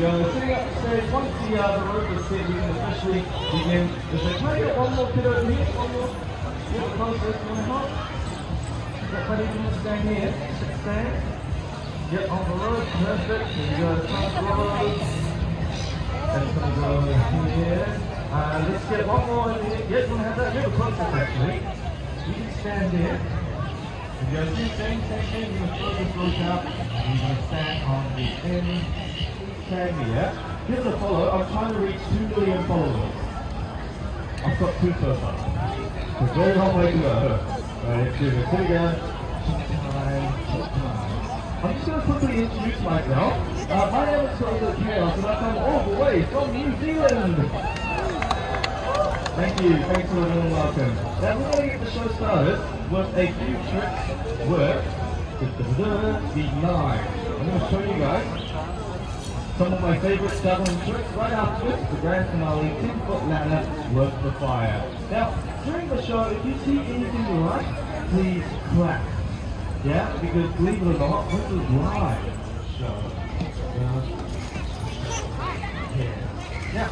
go. Sitting up the once the, uh, the rope is set, we can officially begin. Is there, can I get one more kid over here? One more? Get closer, you want to plenty of people stand here. Stand. Get on the road, perfect. Here we go, front road. And it's gonna go here. Uh, let's get one more in here. Yes, we're gonna have that a little closer actually. You can stand here. If you guys do the same, same thing, you're gonna throw this rope out. You're gonna stand on the end. Stand here. Here's a follow. I'm trying to reach 2 million followers. I've got two so far. A very long way to go. Right, so we're sitting down. I'm just going to quickly introduce myself. Uh, my name is Silver Chaos and I come all the way from New Zealand. Thank you, thanks for the warm welcome. Now we're going to get the show started with a few tricks work with the nine. I'm going to show you guys some of my favorite juggling tricks right after this, the grand finale, 10 foot ladder, work the fire. Now, during the show, if you see anything you like, please clap. Yeah, because believe it or not, this is live show. Yeah. Now,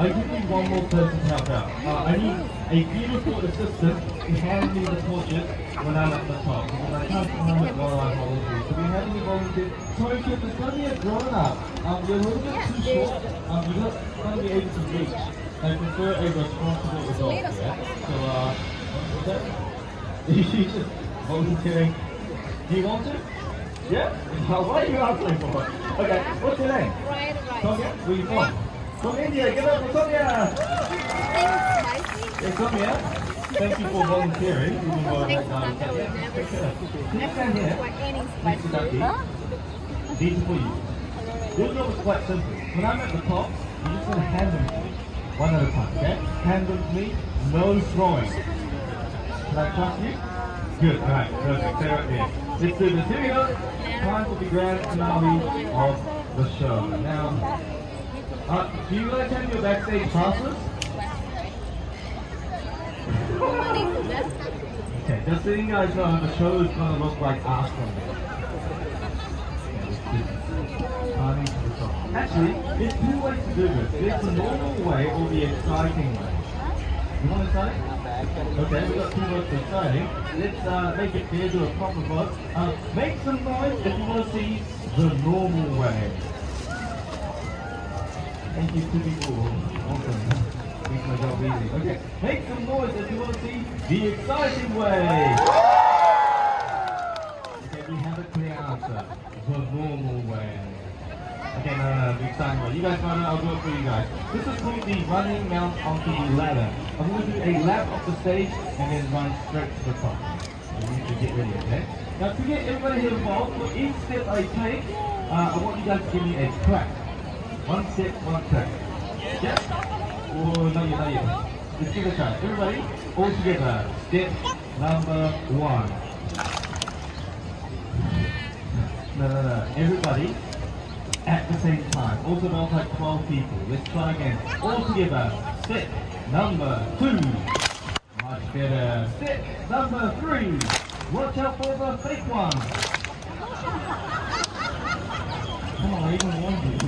I give you one more person to help out. Uh, I need a beautiful assistant to hand me the torches when I'm at the top. Because I can't find it while I volunteer. So we have any volunteers. Sorry kids, it's going to be a grown up. Um, you're a little bit too short. Um, you're not going to be able to reach. I prefer a responsible adult, yeah? So, uh, is that, you just volunteering. Do you want to? Yeah? Why are you asking for it? Okay, what's your name? Right, right. Sonia, where you from? From India, give up for Sonia! Spicy. Hey Sonia, thank you for volunteering. Even though I Next don't time I know. would never Can you stand here? like any Mr. spicy. Ducky, Huh? these are for you. Your job is quite simple. When I'm at the top, you're just going to hand them to me. One at a time, okay? Hand them to me, no throwing. Can I trust you? Good, alright, perfect. Stay right there. Let's do this. Here we go. Time for the grand finale of the show. Now, do you guys have your backstage passes? Okay, just so you guys know, the show is going to look like the top. Actually, there's two ways to do this. There's the normal way or the exciting way. You want to start? Okay, we got two votes exciting. Let's uh, make it fair, to a proper vote. Uh, make some noise if you want to see the normal way. Thank you to people. Awesome. Makes my job easy. Okay, make some noise if you want to see the exciting way. Okay, we have a clear answer. The normal way. Okay, no, no, no, the exciting way. You guys know it, I'll do it for you guys. This is called the running mount onto the ladder. I'm going to do a lap of the stage and then run straight to the top. So you need to get ready, okay? Now to get everybody involved, for each step I take, uh, I want you guys to give me a clap. One step, one clap. Yeah? Oh, not yet, not. Let's give it a try. Everybody, all together. Step number one. No, no, no. Everybody at the same time. Also about like 12 people. Let's try again. All together. Step number two. Much better. Step number three. Watch out for the fake one. Come on, I even warned you.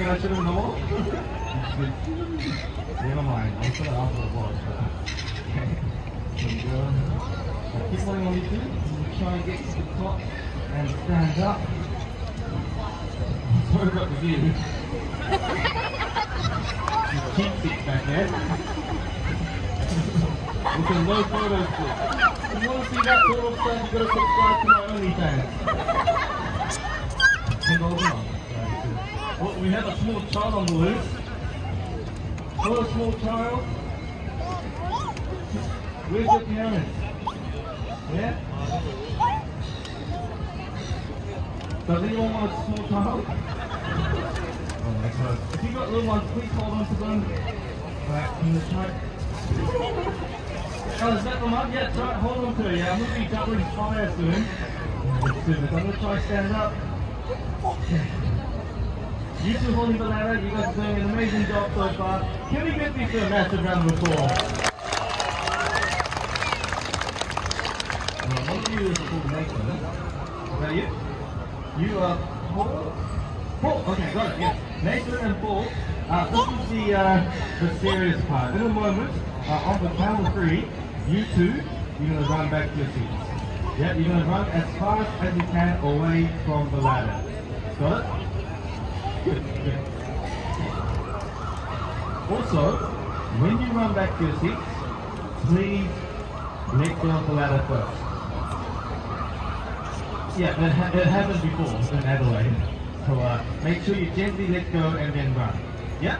something like that that I should have known? Never mind. I'm gonna ask for the ball. Okay. Here we go. Now keep holding on to it. Try and get to the top and stand up. Sorry about the view. seats back there. we can no photos. If you want to see that of stuff, you gotta subscribe to my OnlyFans. A month. Well, we have a small child on the loose. A small child. Where's your parents? Yeah? Does anyone want a small child? Oh my god. If you got little ones, please hold on to them. Right, can you try? Oh, is that the one? Yeah, try, hold on to it. Yeah, I'm gonna be jumping fire soon. I'm gonna try to stand up. You two holding the ladder, you guys are doing an amazing job so far. Can we get these a massive round of applause? You that you? You are Paul? Paul, okay, got it, yes. Nathan and Paul. Uh, this is the, uh, the serious part. In a moment, uh, on the count three, you two, you're going to run back to your seats. Yeah, you're going to run as fast as you can away from the ladder. Got it? Also, when you run back to your seats, please let of the ladder first. Yeah, that, ha- that happened before in Adelaide. So uh, make sure you gently let go and then run. Yeah?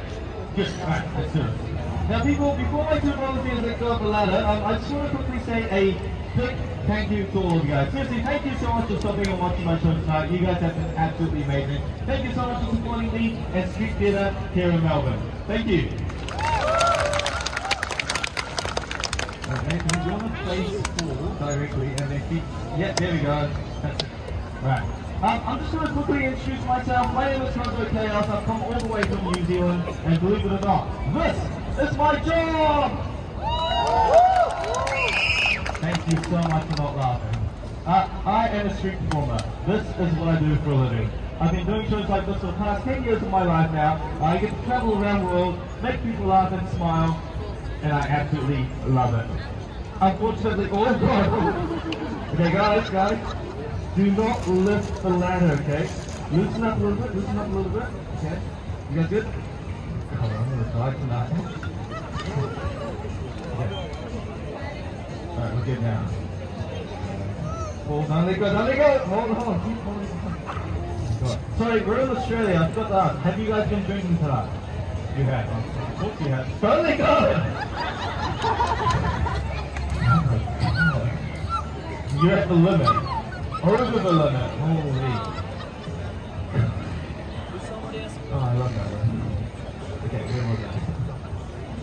Good. Alright, let's do it. Now people, before I my two volunteers let go up the ladder, um, I just want to quickly say a big thank you to all of you guys. Seriously, thank you so much for stopping and watching my show tonight. You guys have been absolutely amazing. Thank you so much for supporting me and Street Theatre here in Melbourne. Thank you. Okay, can you to face forward directly and then keep, yeah, there we go. Right. Um, I'm just going to quickly introduce myself. My name is Conzo Chaos. I've come all the way from New Zealand, and believe it or not, this is my job! Thank you so much for not laughing. Uh, I am a street performer. This is what I do for a living. I've been doing shows like this for the past 10 years of my life now. I get to travel around the world, make people laugh and smile, and I absolutely love it. Unfortunately, god. Okay guys, guys, do not lift the ladder, okay? Loosen up a little bit, loosen up a little bit, okay? You guys good? Oh, I'm gonna tonight. Alright, we're good now. Hold on, let go, don't let go! Hold on, keep holding. Sorry, we're in Australia, I forgot to ask. Have you guys been drinking tonight? You have, of course you have. Don't let go! You're at the limit. Over the limit. Holy. Oh, I love that. Okay, here we go.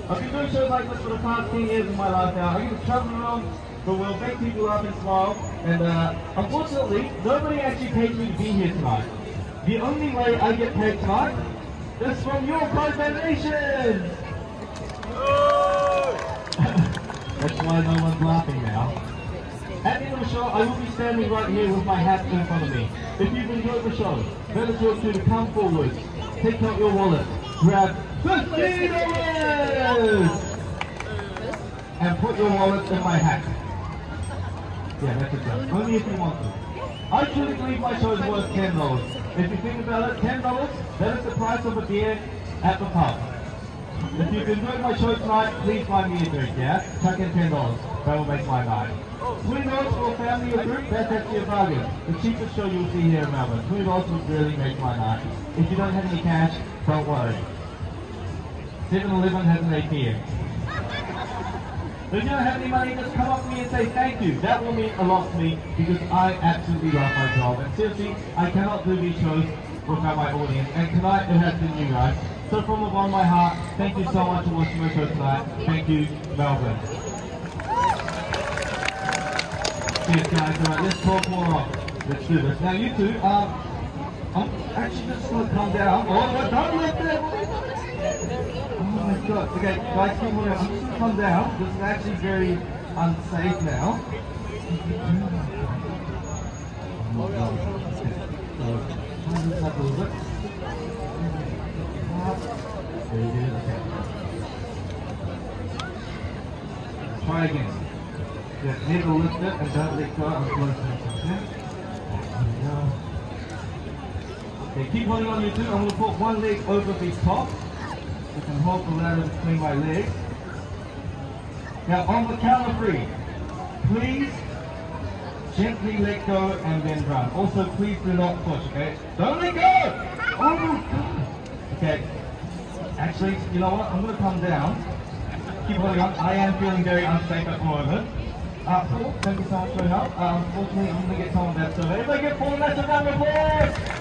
I've been doing shows like this for the past 10 years of my life now. I get to travel around the world, make people laugh and smile, and uh, unfortunately, nobody actually paid me to be here tonight. The only way I get paid tonight is from your donations! That's why no one's laughing now. At the end of the show, I will be standing right here with my hat in front of me. If you've enjoyed the show, then it's your cue to come forward, take out your wallet, grab $50 and put your wallet in my hat. Yeah, that's a joke. Only if you want to. I truly believe my show is worth $10. If you think about it, $10, that is the price of a beer at the pub. If you've enjoyed my show tonight, please buy me a drink, yeah? Chuck in $10. That will make my night. $20 for a family or group, that's actually a bargain. The cheapest show you'll see here in Melbourne. $20 would really make my night. If you don't have any cash, don't worry. 7-Eleven has an ATM. If you don't have any money, just come up to me and say thank you. That will mean a lot to me because I absolutely love my job. And seriously, I cannot do these shows without my audience. And tonight it has been you guys. So from the bottom of my heart, thank you so much for watching my show tonight. Thank you, Melbourne. Cheers guys, alright, let's talk more. Let's do this. Now you two, um, I'm actually just gonna come down. Oh, don't let that! Oh my god. Okay, guys, keep on I'm just gonna come down. This is actually very unsafe now. Oh my god. Okay. So, try a little bit. Very good, okay. Try again. Yeah, never lift it and don't let go until it's okay? There we go. Okay, keep holding on you two. I'm going to put one leg over the top. I can hold the ladder between my legs. Now on the count of three, please gently let go and then run. Also, please do not push, okay? Don't let go! Oh my god! Okay. Actually, you know what? I'm gonna come down. Keep holding on. I am feeling very unsafe at the moment. Uh, Paul, thank you so much for your help. Unfortunately, I'm gonna get someone that survey. Everybody give Paul a massive round of applause!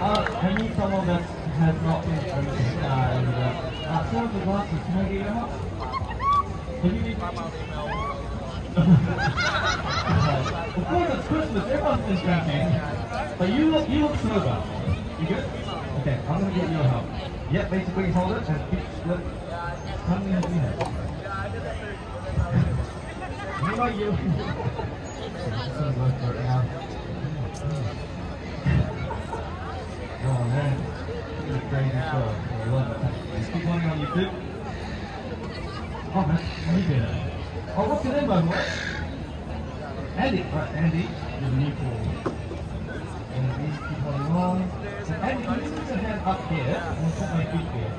Uh, I need someone that has not been uh, and, uh, uh, someone with glasses, can I get your help? Can you need of course it's Christmas, everyone's been drinking. But you look you look sober. You good? Okay, I'm gonna get your help. Yep, basically hold it and keep split. Tell me how you have. How about you? Oh man, is crazy show. I love it. Just keep going on YouTube. Oh man, you did it. Oh, what's your name by the way? Andy. Right, Andy. You're the new call. Andy, keep on along. So Andy, can you put your hand up here and put my feet here?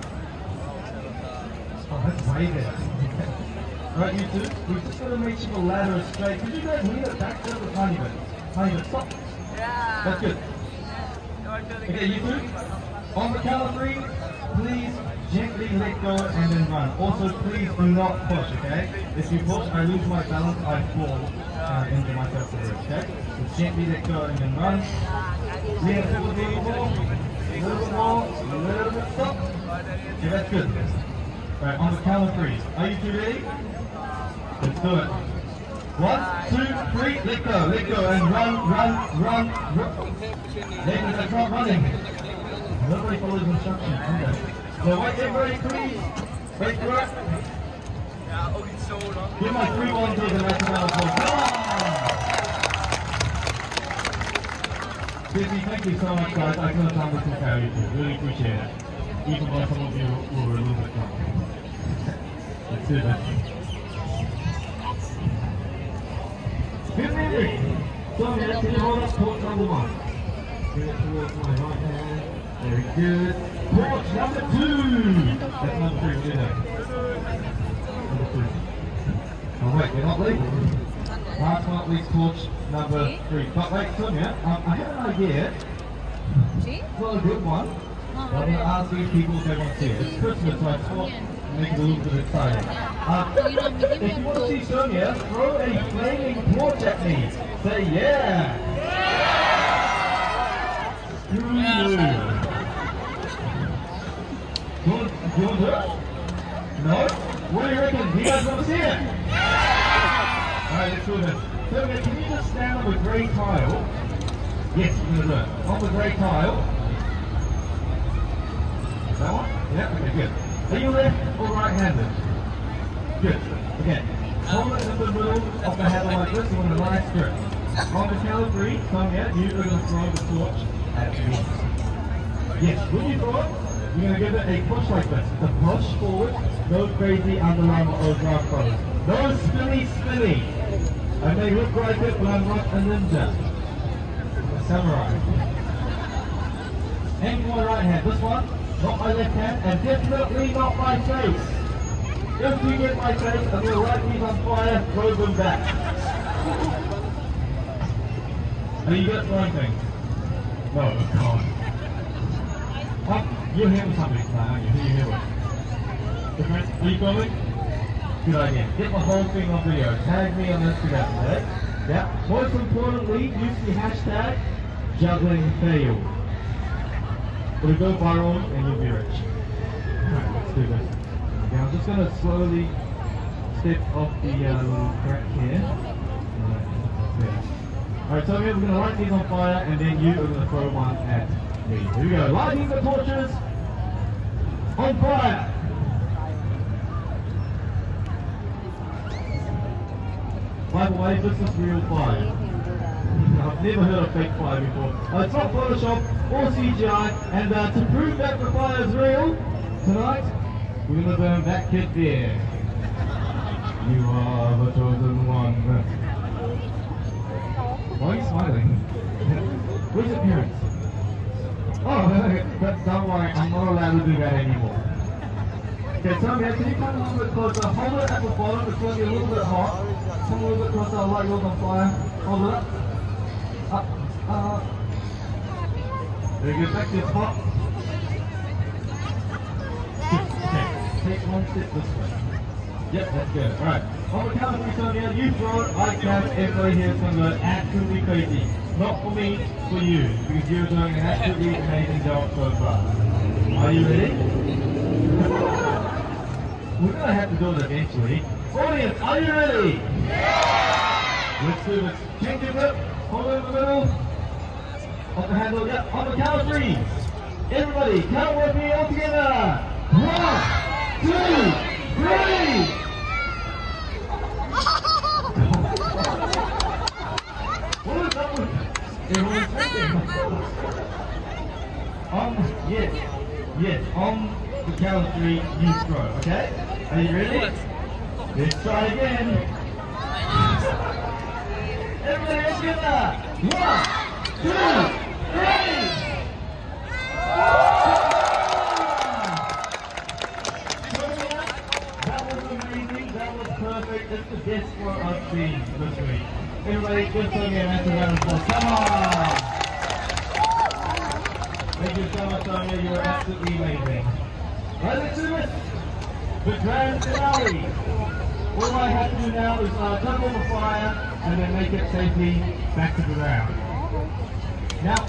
Oh, that's way better. right, you two. We're just going to make sure the ladder is straight. Could you guys lean it back tiny bit? Tiny bit. Stop. That's good. Okay, you two. On the count of three, please gently let go and then run. Also, please do not push, okay? If you push, I lose my balance, I fall uh, into myself there, okay? So gently let go and then run. Lean a little more, a little more, a little bit, stop. Okay, that's good. Right, on the count of three. Are you two ready? Let's do it. One, two, three, let go, let go, and run, run, run, run. Ladies, that's not running. Nobody follows instructions? So wait, everybody, please. Wait for it. Give my three volunteers a massive round of applause. Come on! Thank you so much, guys. I couldn't time this carry you. Really appreciate it. Even though some of you were a little bit drunk. Let's do this. Good memory. So, yeah, can you hold up torch number one? Bring it towards my right hand. Very good. Torch number two. That's number three. We'll that. Number two. Oh wait, we're not leaving. Last but not least, torch number three. But wait, Sonia, um, I have an idea. It's a good one. I'm going to ask these people if they want to see it. It's Christmas, so I thought make it a little bit exciting. Uh, if you want to see Sonia, throw a flaming torch at me. Say yeah. Screw you. You you do it? No? What do you reckon? Do you guys want to see it? Alright, let's do this. Sonia, can you just stand on the grey tile? Yes, going to do it. On the grey tile. That one? Yeah, okay, good. Are you left or right-handed? Good. Okay. Hold it in the middle of the handle like this, you want a nice grip. On the of three, come here, you are going to throw the torch at me. Yes, when you throw it, you're going to give it a push like this. The push forward, no crazy underarm or drive brothers. No spinny spinny. I may look like it, but I'm not a ninja. A samurai. For my right hand. This one, not my left hand, and definitely not my face. If you get my face and your right knee's on fire, throw them back. Are you at throwing things? No, course. Here with somebody tonight, aren't you? You here with? Okay, Are you going? Good idea. Get the whole thing on video. Tag me on Instagram, okay? Yeah. Most importantly, use the hashtag juggling fail. It'll go viral and you'll be rich. Alright, let's do this. Okay, I'm just gonna slowly step off the crack here. All right. All right, so we're gonna light these on fire and then you are gonna throw one at me. Here we go. Lighting the torches on fire! By the way, this is real fire. I've never heard of fake fire before. Uh, it's not Photoshop or CGI, and uh, to prove that the fire is real, tonight we're gonna burn that kid there. You are the chosen one. Why are you smiling? Where's your parents? Oh, but don't I'm not allowed to do that anymore. Okay, so Sonia, can you come a little bit closer? Hold it at the bottom, it's going to be a little bit hot. Come a little bit closer, I'll light yours on fire. Hold it up. Up, up. Very good, back to your top. Okay, take one step this way. Yep, that's good. Alright. On the count of three, Sonia, you throw it, I count, everybody here is going to absolutely crazy. Not for me, for you, because you're doing an absolutely amazing job so far. Are you ready? We're gonna have to do it eventually. Audience, are you ready? Yeah! Let's do this. Change your grip. Hold it in the middle. On the handle, yep. On the count of three. Everybody, count with me all together. One, two, three. On, yes, yes, on the count of three, you throw, okay? Are you ready? Let's try again. Everybody, that. One, two, three. That was amazing. That was perfect. It's the throw I've seen this week. Everybody, give Sonia a massive round of applause. Come on. Thank you so much, Sonia. You are absolutely amazing. Right, this. The grand finale. All I have to do now is uh, on the fire and then make it safely back to the ground. Now,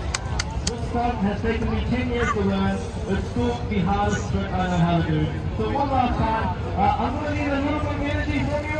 this stunt has taken me 10 years to learn. It's still the hardest trick I know how to do. So one last time, uh, I'm going to need a little bit of energy from you.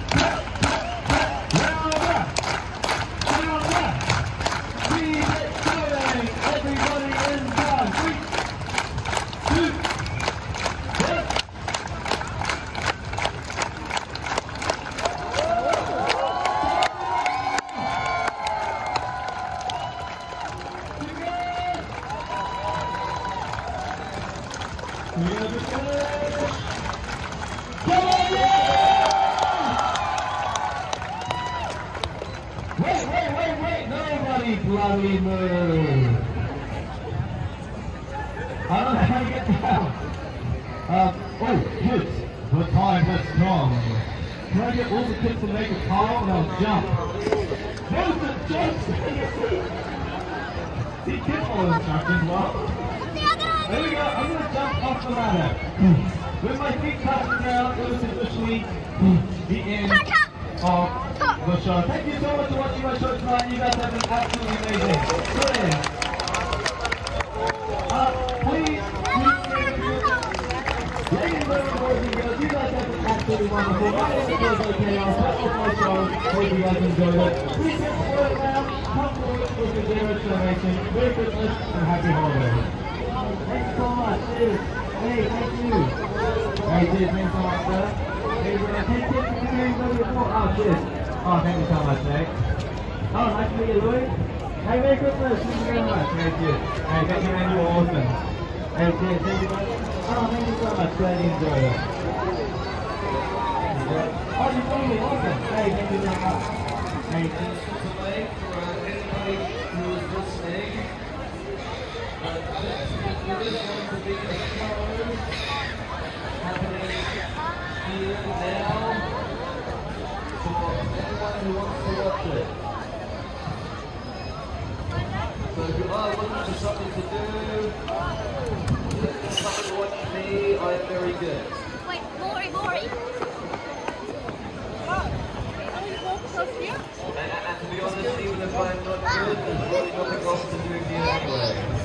I don't know how to get down. Uh, oh, kids, the time has come. Can I get all the kids to make a pile and I'll jump? There's the jump! See, kids follow instructions well. There we go. I'm going to jump off the ladder. With my feet touch the ground, it was officially the end of Thank you so much for watching my show tonight. You guys have been absolutely amazing. Brilliant. Uh, please, please, Ladies and and girls, you guys have been absolutely wonderful. My name is Joe Chaos. That was my show. Hope you guys enjoyed it. Please get word around. Come forward. Merry Christmas and Happy Holidays. Thanks so much. Hey, thank you. Hey. Thank you. Oh, cheers. Oh, thank you so much, mate. Oh, nice to meet you, Louis. Hey, Merry Christmas. Thank you very much. Hey, cheers. Hey, thank you. You were awesome. Hey, cheers. Thank you, man. Oh, thank you so much. Glad you enjoyed it. Oh, you told me. Awesome. Hey, thank you very much. Hey, cheers. tonight for anybody who is listening. Uh, this is going to be a show happening here now who wants to watch it. So if you are looking for something to do, looking for something watch me, I'm very good. Wait, Lori, Lori. Oh, and, and, and to be honest, even if I'm not good, there's really nothing wrong to doing here anyway.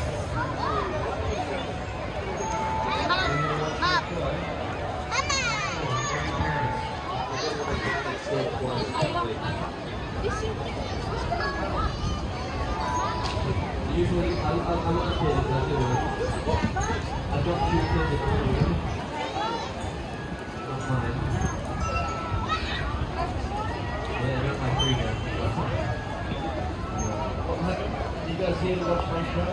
Usually, I, I, I want kids, I do. I've got two kids at home. Not mine. Yeah, I got my three now. you guys here to watch my show?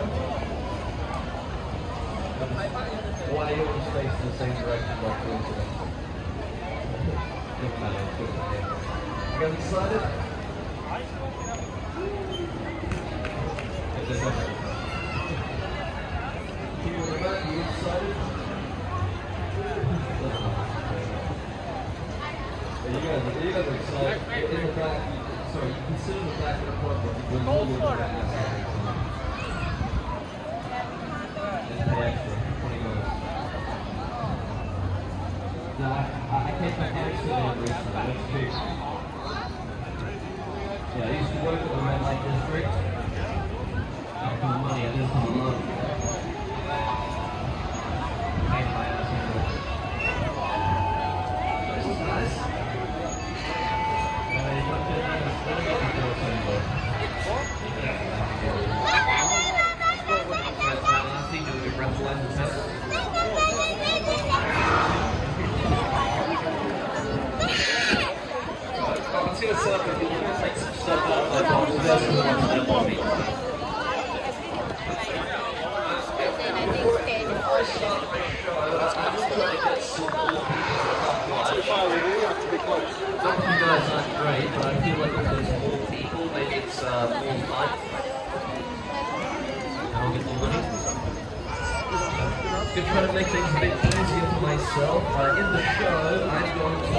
Why are you always facing the same direction by coincidence? Doesn't matter. You guys excited? Is? People in the back, you excited? Yeah, you guys, you guys are excited. In the back, sorry, you can sit in the back of the club, but you're really going to ask Just pay extra, 20 dollars. No, I, I Yeah, I used to work at the red light district. Not for the money, I did it for the love. Paid my ass off. This is nice. Uh, you got to- let me get the door somewhere. That's my last thing, do we breathalyze the test? Let's see what's up. We're gonna take some stuff out of my box. That's the one step on me. Before I start my show, I just want to get some more people Some of you guys aren't great, but I feel like if there's more people, maybe it's uh, more fun. And I'll get more money. Gonna try to make things a bit easier for myself. Uh, in the show, I'm going to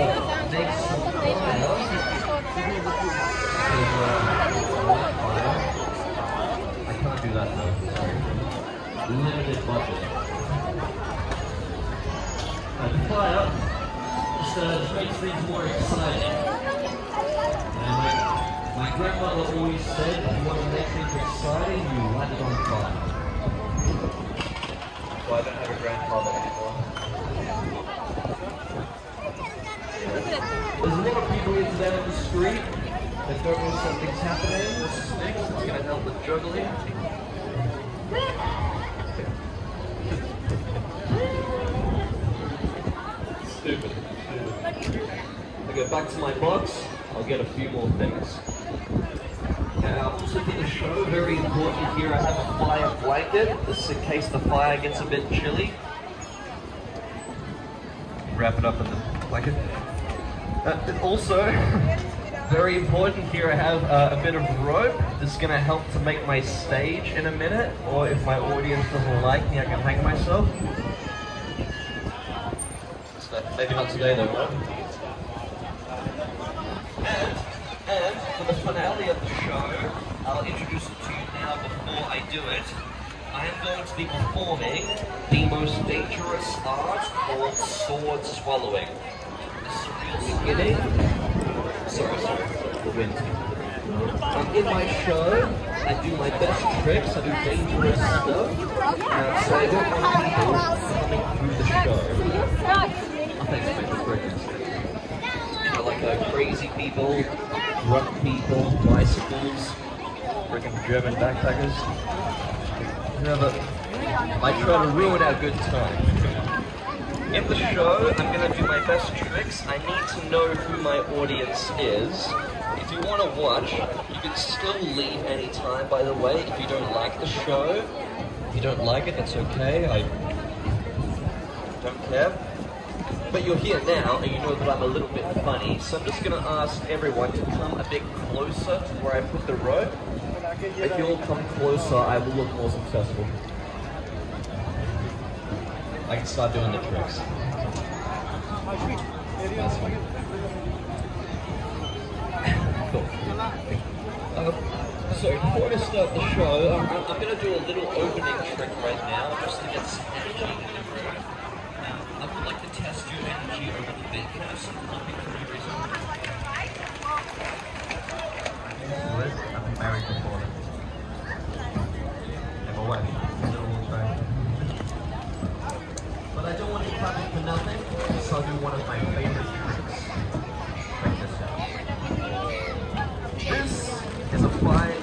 make some fire. I can't do that. Sorry. Limited budget. Uh, the fire just, uh, makes things more exciting. And my grandmother always said, if you want to make things exciting, you light it on fire. I don't have a grandfather anymore. There's a lot of people here today on the street that don't know something's happening. This is going to help with juggling. Stupid. I go back to my box. I'll get a few more things. Yeah, also for the show, very important here, I have a fire blanket. Is in case the fire gets a bit chilly. Wrap it up in the blanket. Uh, also, very important here, I have uh, a bit of rope. This is going to help to make my stage in a minute, or if my audience doesn't like me, I can hang myself. So, maybe not today though? And, and for the finale of the show, I'll introduce it to you now before I do it. I am going to be performing the most dangerous art called sword swallowing. This is real beginning. Sorry, sorry, the wind. Um, in my show, I do my best tricks, I do dangerous stuff. Uh, so I don't people coming through the show. Oh, thanks, mate, that's nice. You know, like uh, crazy people, drunk people, bicycles, freaking German backpackers. Whoever might try to ruin our good time. In the show, I'm to do my best tricks. I need to know who my audience is. If you want to watch, you can still leave anytime, by the way, if you don't like the show. If you don't like it, that's okay. I don't care. But you're here now, and you know that I'm a little bit funny, so I'm just going to ask everyone to come a bit closer to where I put the rope. If you'll come closer, I will look more successful. I can start doing the tricks. Cool. Uh, so before I start the show, I'm, I'm, I'm going to do a little opening trick right now, just to get some energy in the room. I would like to test your energy over the bit. Can I have some coffee for you recently? I've been married before. And my wife, a little more time. But I don't want you clapping for I'll do one of my favorite tricks. Check this out. This is a fire.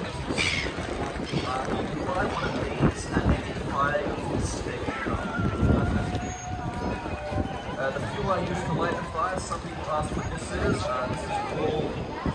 Uh, you can buy one of these at any fire eating stick. Uh, the fuel I use to light the fire, some people ask what this is. Uh, this is called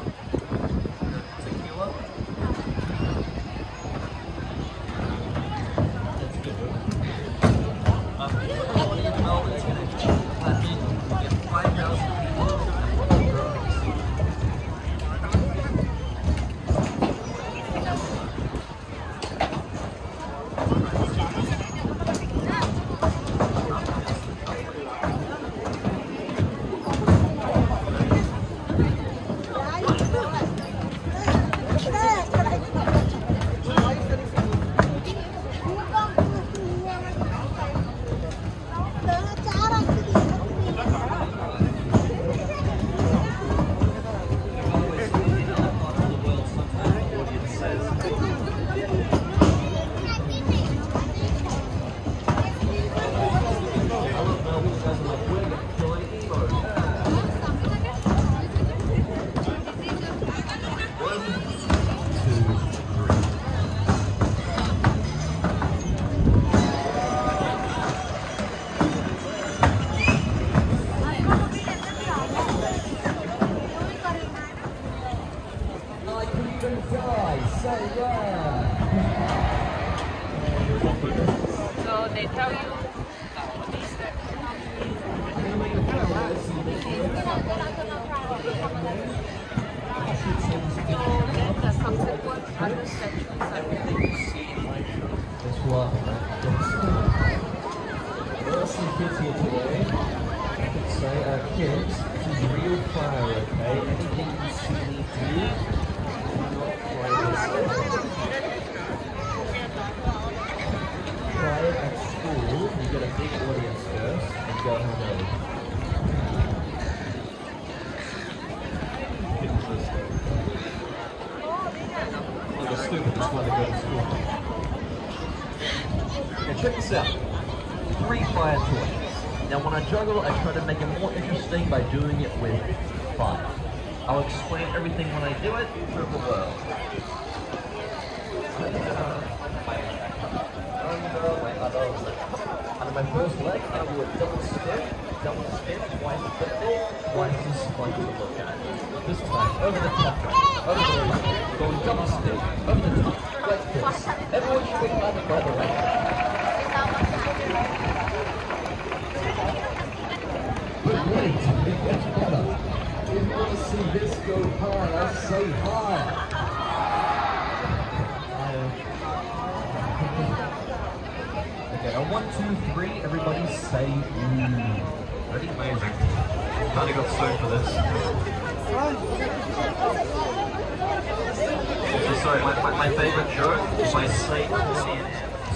first leg, I will double step, double step, twice the football, twice the spike to look at. This time, over the top, over the right, going double step, over the top, like this. Everyone should be by the way. But wait, it gets better. If you want to see this go higher, say higher. On one, two, three, everybody say ooh. Ready? Amazing. Kinda got sued for this. So sorry, my, my, my favorite joke I say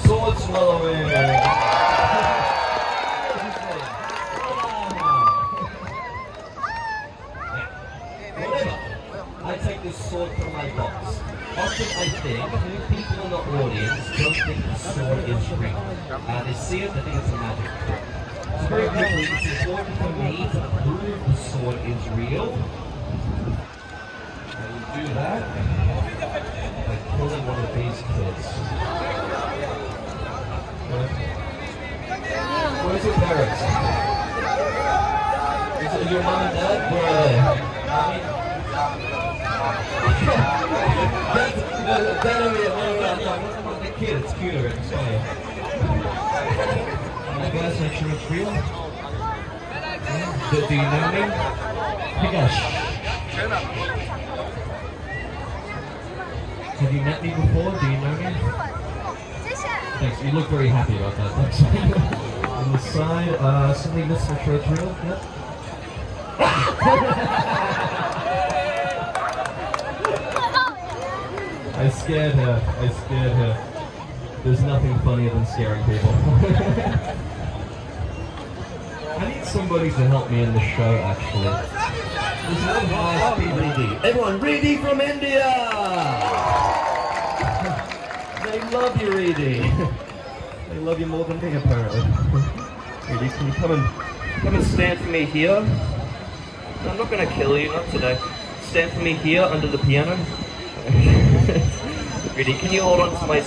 sword swallowing. I take this sword from my box. Often I think people in the audience the sword is real. Uh, they see it, they think it's a magic. So very quickly, it's me to prove the sword is real. And we do that by one of these your parents? Your mom and dad? Where are they? Kid? It's it's funny. My guys, make sure it's real. Do, you know me? Guys. Have you met me before? Do you know me? Thanks, you look very happy about that, thanks. On the side, uh, something that's make sure it's real, yep. I scared her. I scared her. There's nothing funnier than scaring people. I need somebody to help me in the show, actually. There's one Reedy. Everyone, Reedy from India! They love you, Reedy. They love you more than me, apparently. Reedy, can you come and come and stand for me here? No, I'm not gonna kill you, not today. Stand for me here under the piano. Reedy, can you hold on to my...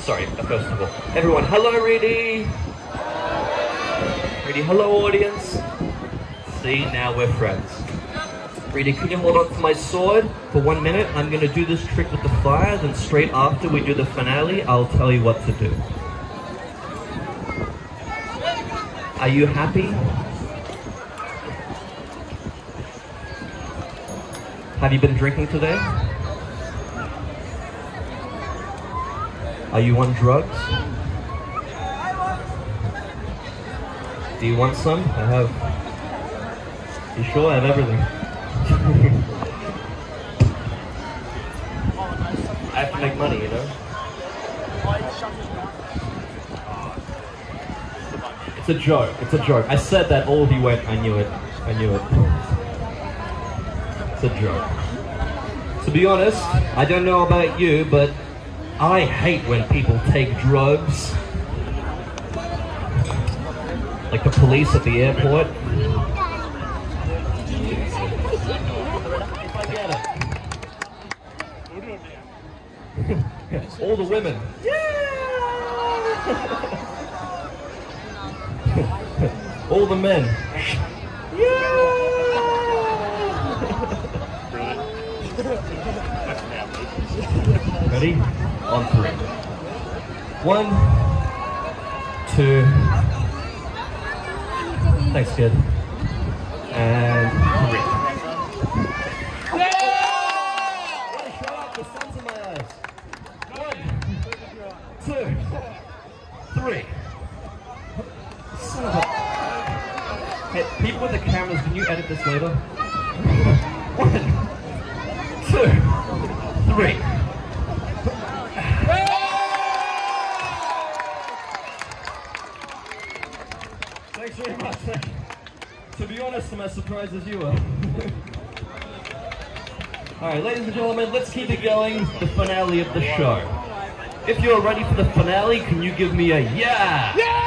Sorry, first of all. Everyone, hello, Reedy! Reedy, hello, audience! See, now we're friends. Reedy, can you hold on to my sword for one minute? I'm gonna do this trick with the fire, then straight after we do the finale, I'll tell you what to do. Are you happy? Have you been drinking today? Are you on drugs? Do you want some? I have. You sure? I have everything. I have to make money, you know? It's a joke. It's a joke. I said that, all of you went, I knew it. I knew it. It's a joke. To be honest, I don't know about you, but I hate when people take drugs. Like the police at the airport. If I get it. All the women. All the men. Ready? On three. One, two. Thanks, kid. And three. Hey, people with the cameras, can you edit this later? One, two, three. Thanks very much. To be honest, I'm as surprised as you are. Alright, ladies and gentlemen, let's keep it going. The finale of the show. If you're ready for the finale, can you give me a yeah? Yeah!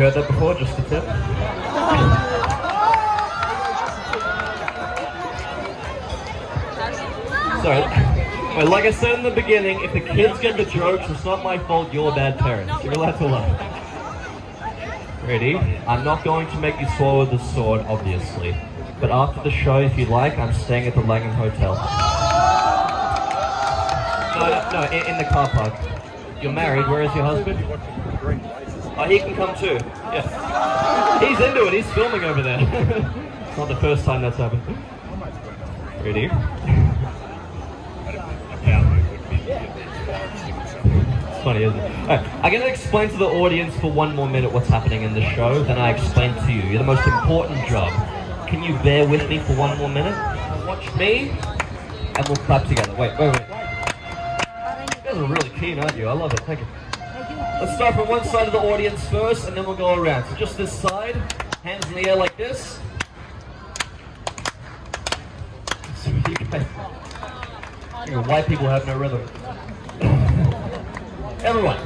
Heard that before? Just the tip? So, well, like I said in the beginning, if the kids get the jokes, it's not my fault. You're a bad parents. You're allowed to laugh. Ready? I'm not going to make you swallow the sword, obviously. But after the show, if you like, I'm staying at the Langham Hotel. No, no, no in, in the car park. You're married. Where is your husband? Oh, he can come too. Yeah. He's into it. He's filming over there. it's not the first time that's happened. Ready? It's funny, isn't it? Alright, I'm going to explain to the audience for one more minute what's happening in the show, then I explain to you. You're the most important job. Can you bear with me for one more minute? Watch me, and we'll clap together. Wait, wait, wait. You guys are really keen, aren't you? I love it. Thank you. Let's start from one side of the audience first, and then we'll go around. So just this side, hands in the air like this. White people have no rhythm. Everyone,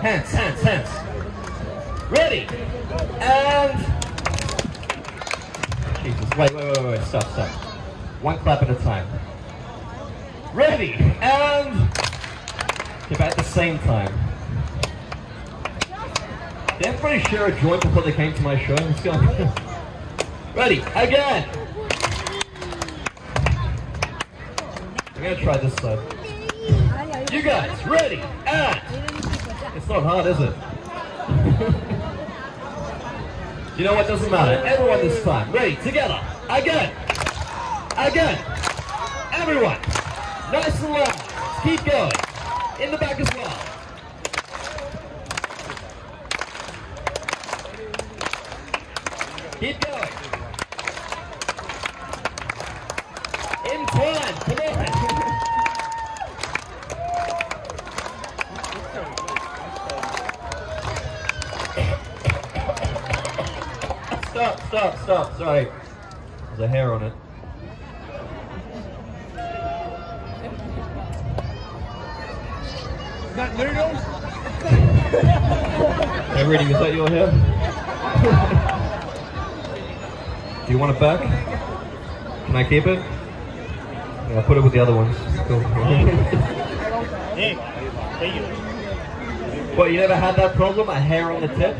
hands, hands, hands. Ready, and Jesus, wait, wait, wait, wait, stop, stop. One clap at a time. Ready, and if at the same time. Did everybody share a joint before they came to my show? Let's go. Ready, again. I'm gonna try this side. You guys, ready, and it's not hard, is it? you know what? Doesn't matter. Everyone this time. Ready, together. Again. Again. Everyone. Nice and loud. Keep going. In the back as well. Got noodles? Hey, Reading, is that your hair? Do you want it back? Can I keep it? Yeah, I'll put it with the other ones. Cool. Hey, hey, you. what, you never had that problem? A hair on the tip?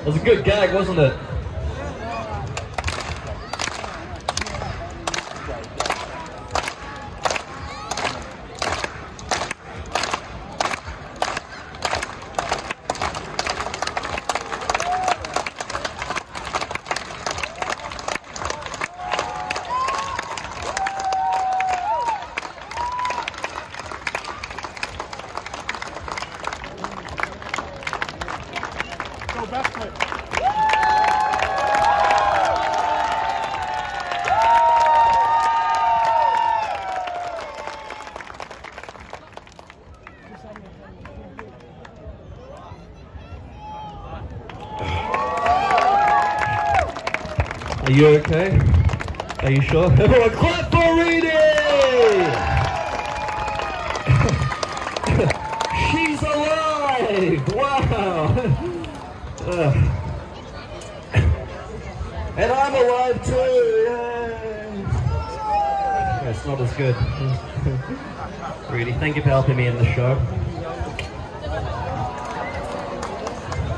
It was a good gag, wasn't it? Are you okay? Are you sure? Everyone clap for Reedy! She's alive! Wow! Ugh. Uh. and I'm alive too! Yay! Not as good. Reedy, thank you for helping me in the show.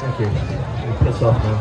Thank you. You piss off now.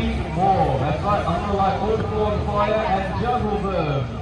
four. That's right, Underlight, all four on fire and Jungle them.